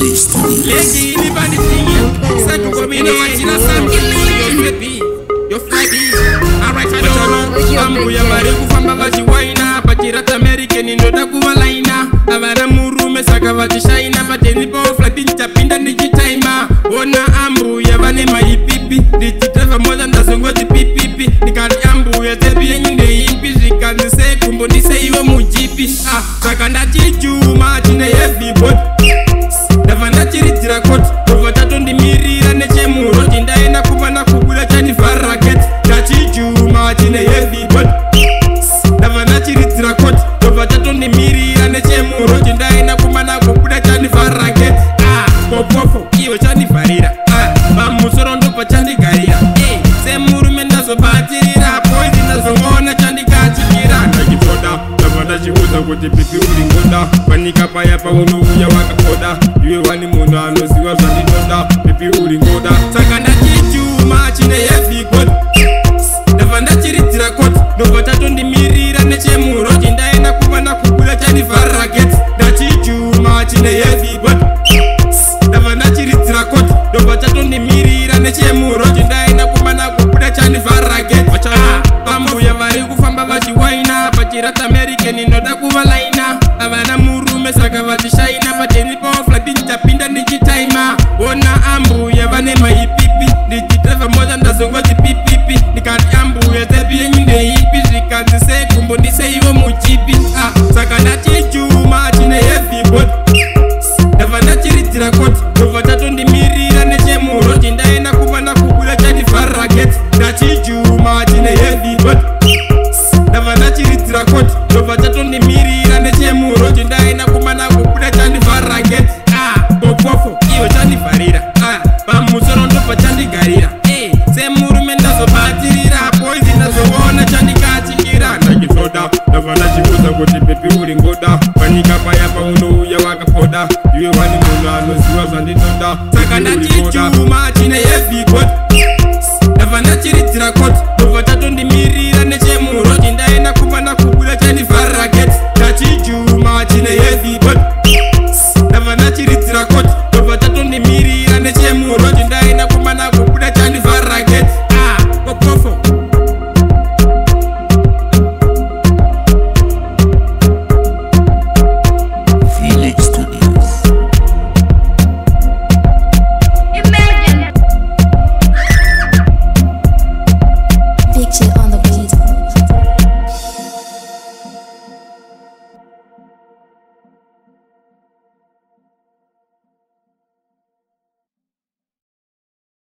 lady liba ndithingi sadukomini wathina samyofebi yofebi aritaloo ambuya mari kufamba vachiwaina batirata american ndoda kuvalaina avana murume saka vachishaina patenipo flabi ndichapinda ndichitaima vona ambuya vane maipipi ndichitrava moa ndasongodzi pipipi ndikati ambuya tepienyu ndeimbi zvikanzi sekumbo ndiseiwo mujipi saka ah, ndatiju chandimirira nechemuro chendaina kumana kubuda chanifara rake a ah, mokofo iyo chandivharira a ah, pamusoro ndobva chandigarira e semurume ndazobatirira poiti ndazongoona chandigatikira ndachitoda ndabva ndachiudza kuti pipi uri ngoda panyika paya paunouya wakakoda iwe wani munhu anoziva zvandinoda pipi uri ngoda saka ndai vachirata american inoda kuva laina havana murume saka vachishaina pajenipaoflati ndichapinda ndichitaima ona ambuya vane maipipi ndichitrevha mota ndazongo chipipipi ndikati ambuya taipi yenyu ndeipi zvikanzi sei kumbondiseiwo muchipi nyika paya paunouya wakapoda iwe wani munhu anoziva zvandinoda saka ndatichuma tine